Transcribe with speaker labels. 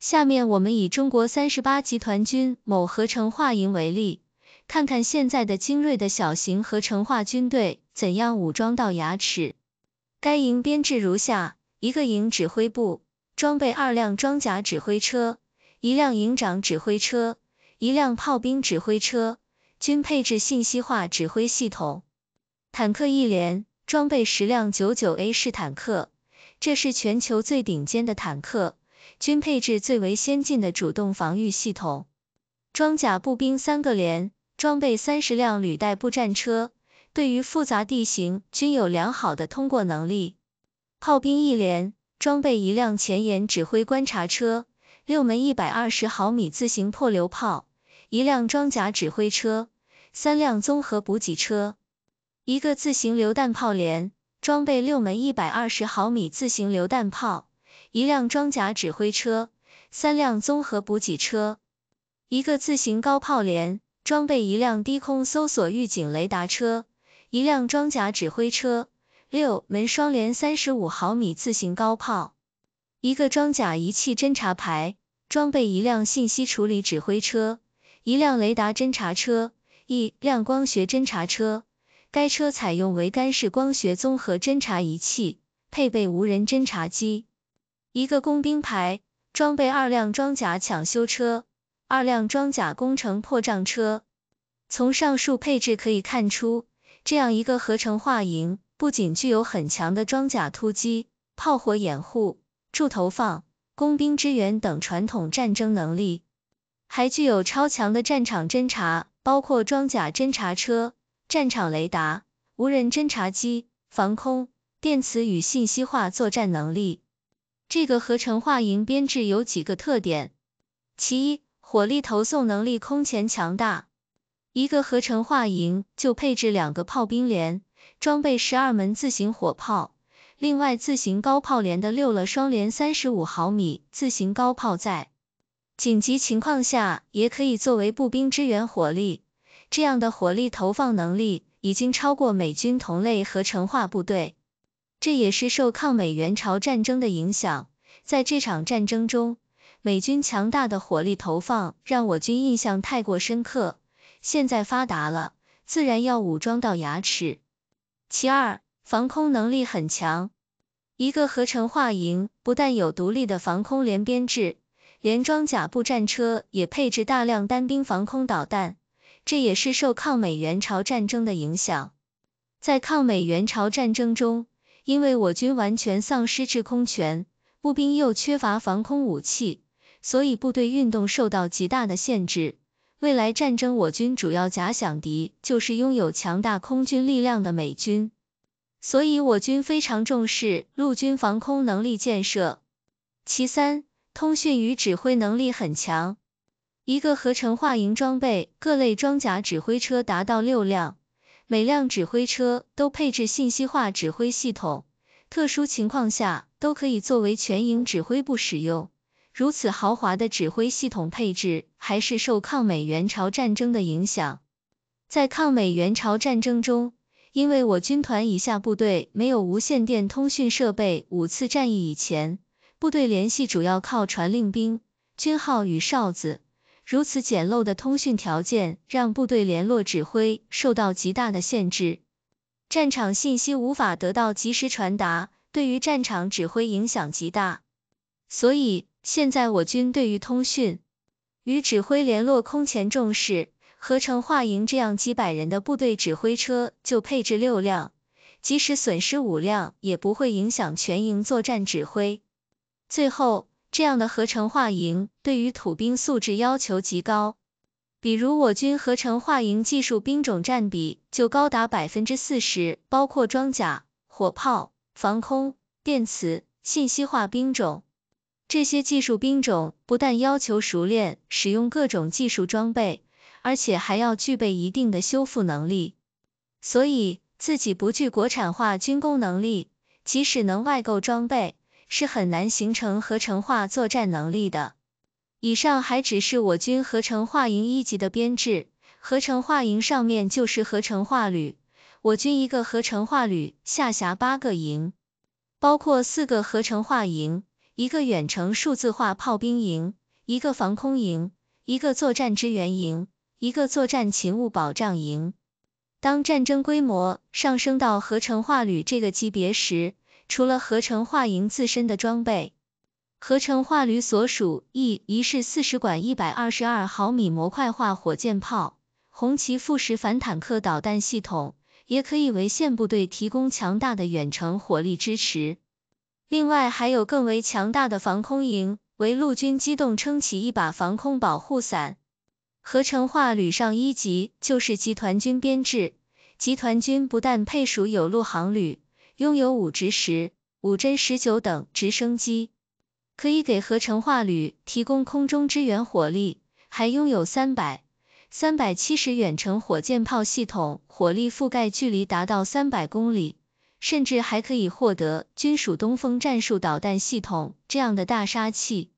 Speaker 1: 下面我们以中国三十八集团军某合成化营为例，看看现在的精锐的小型合成化军队怎样武装到牙齿。该营编制如下：一个营指挥部，装备二辆装甲指挥车，一辆营长指挥车，一辆炮兵指挥车，均配置信息化指挥系统。坦克一连，装备十辆九九 A 式坦克，这是全球最顶尖的坦克。均配置最为先进的主动防御系统。装甲步兵三个连，装备三十辆履带步战车，对于复杂地形均有良好的通过能力。炮兵一连，装备一辆前沿指挥观察车，六门一百二十毫米自行破流炮，一辆装甲指挥车，三辆综合补给车。一个自行榴弹炮连，装备六门一百二十毫米自行榴弹炮。一辆装甲指挥车，三辆综合补给车，一个自行高炮连，装备一辆低空搜索预警雷达车，一辆装甲指挥车，六门双连三十五毫米自行高炮，一个装甲仪器侦察排，装备一辆信息处理指挥车，一辆雷达侦察车，一辆光学侦察车。该车采用桅杆式光学综合侦察仪器，配备无人侦察机。一个工兵排，装备二辆装甲抢修车，二辆装甲工程破障车。从上述配置可以看出，这样一个合成化营不仅具有很强的装甲突击、炮火掩护、柱投放、工兵支援等传统战争能力，还具有超强的战场侦察，包括装甲侦察车、战场雷达、无人侦察机、防空、电磁与信息化作战能力。这个合成化营编制有几个特点：其一，火力投送能力空前强大。一个合成化营就配置两个炮兵连，装备十二门自行火炮，另外自行高炮连的六了双连三十五毫米自行高炮在紧急情况下也可以作为步兵支援火力。这样的火力投放能力已经超过美军同类合成化部队。这也是受抗美援朝战争的影响，在这场战争中，美军强大的火力投放让我军印象太过深刻。现在发达了，自然要武装到牙齿。其二，防空能力很强。一个合成化营不但有独立的防空连编制，连装甲步战车也配置大量单兵防空导弹。这也是受抗美援朝战争的影响，在抗美援朝战争中。因为我军完全丧失制空权，步兵又缺乏防空武器，所以部队运动受到极大的限制。未来战争，我军主要假想敌就是拥有强大空军力量的美军，所以我军非常重视陆军防空能力建设。其三，通讯与指挥能力很强。一个合成化营装备各类装甲指挥车达到六辆。每辆指挥车都配置信息化指挥系统，特殊情况下都可以作为全营指挥部使用。如此豪华的指挥系统配置，还是受抗美援朝战争的影响。在抗美援朝战争中，因为我军团以下部队没有无线电通讯设备，五次战役以前，部队联系主要靠传令兵、军号与哨子。如此简陋的通讯条件，让部队联络指挥受到极大的限制，战场信息无法得到及时传达，对于战场指挥影响极大。所以，现在我军对于通讯与指挥联络空前重视，合成化营这样几百人的部队指挥车就配置六辆，即使损失五辆，也不会影响全营作战指挥。最后。这样的合成化营对于土兵素质要求极高，比如我军合成化营技术兵种占比就高达百分之四十，包括装甲、火炮、防空、电磁、信息化兵种。这些技术兵种不但要求熟练使用各种技术装备，而且还要具备一定的修复能力。所以，自己不具国产化军工能力，即使能外购装备。是很难形成合成化作战能力的。以上还只是我军合成化营一级的编制，合成化营上面就是合成化旅。我军一个合成化旅下辖八个营，包括四个合成化营、一个远程数字化炮兵营，一个防空营，一个作战支援营，一个作战勤务保障营。当战争规模上升到合成化旅这个级别时，除了合成化营自身的装备，合成化旅所属一一式四十管一百二十二毫米模块化火箭炮、红旗副十反坦克导弹系统，也可以为现部队提供强大的远程火力支持。另外，还有更为强大的防空营，为陆军机动撑起一把防空保护伞。合成化旅上一级就是集团军编制，集团军不但配属有陆航旅，拥有五直十、五真十九等直升机。可以给合成化旅提供空中支援火力，还拥有三百、三百七十远程火箭炮系统，火力覆盖距离达到三百公里，甚至还可以获得军属东风战术导弹系统这样的大杀器。